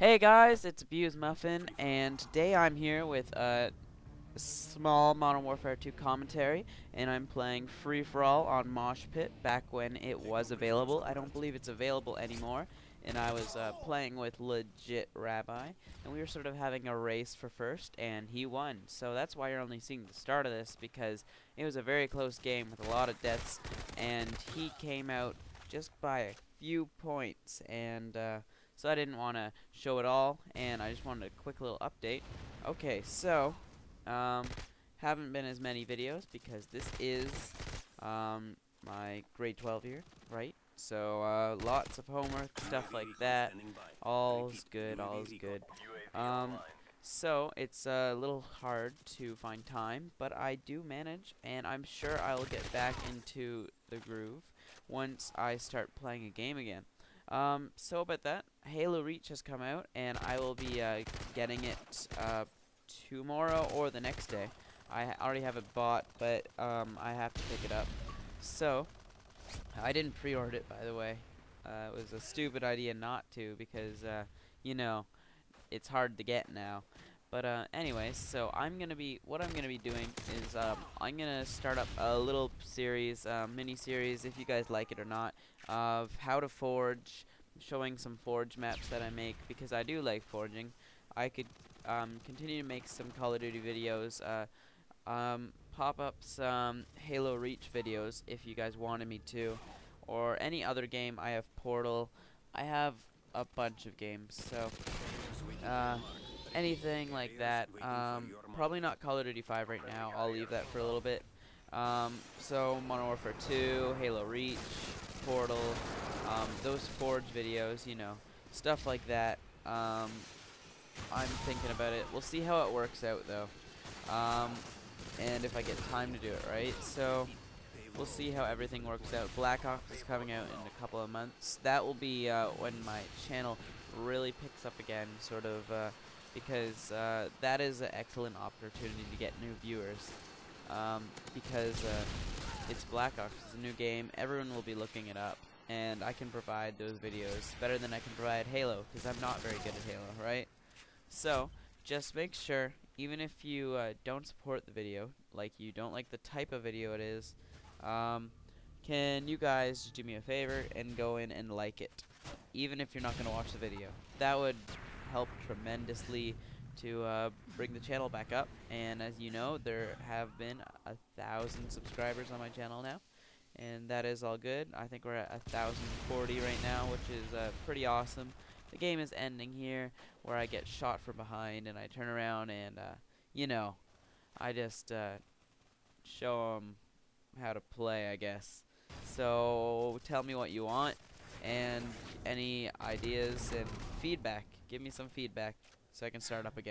Hey guys, it's Abused Muffin, and today I'm here with a small Modern Warfare 2 commentary, and I'm playing Free For All on Mosh Pit back when it was available. I don't believe it's available anymore, and I was uh, playing with Legit Rabbi, and we were sort of having a race for first, and he won. So that's why you're only seeing the start of this, because it was a very close game with a lot of deaths, and he came out just by a few points, and uh, so I didn't want to show it all, and I just wanted a quick little update. Okay, so, um, haven't been as many videos because this is um, my grade 12 year, right? So, uh, lots of homework, stuff like that. All's good, all's good. Um, so, it's a little hard to find time, but I do manage, and I'm sure I will get back into the groove once I start playing a game again. Um, so about that, Halo Reach has come out, and I will be uh, getting it uh, tomorrow or the next day. I already have it bought, but um, I have to pick it up. So, I didn't pre-order it, by the way. Uh, it was a stupid idea not to, because, uh, you know, it's hard to get now. But uh, so I'm gonna be what I'm gonna be doing is um, I'm gonna start up a little series, uh, mini series, if you guys like it or not, of how to forge, showing some forge maps that I make because I do like forging. I could um, continue to make some Call of Duty videos, uh, um, pop up some Halo Reach videos if you guys wanted me to, or any other game. I have Portal. I have a bunch of games, so. Anything like that. Um, probably not Call of Duty 5 right now. I'll leave that for a little bit. Um, so Modern Warfare 2, Halo Reach, Portal, um, those Forge videos, you know, stuff like that. Um, I'm thinking about it. We'll see how it works out though. Um, and if I get time to do it, right? So we'll see how everything works out. Black Ops is coming out in a couple of months. That will be uh, when my channel really picks up again, sort of. Uh, because uh, that is an excellent opportunity to get new viewers. Um, because uh, it's Black Ops, it's a new game, everyone will be looking it up, and I can provide those videos better than I can provide Halo, because I'm not very good at Halo, right? So, just make sure, even if you uh, don't support the video, like you don't like the type of video it is, um, can you guys do me a favor and go in and like it, even if you're not going to watch the video. That would help tremendously to uh, bring the channel back up. And as you know, there have been a thousand subscribers on my channel now. And that is all good. I think we're at a thousand forty right now, which is uh, pretty awesome. The game is ending here, where I get shot from behind, and I turn around, and uh, you know, I just uh, show them how to play, I guess. So tell me what you want, and any ideas and feedback. Give me some feedback so I can start up again.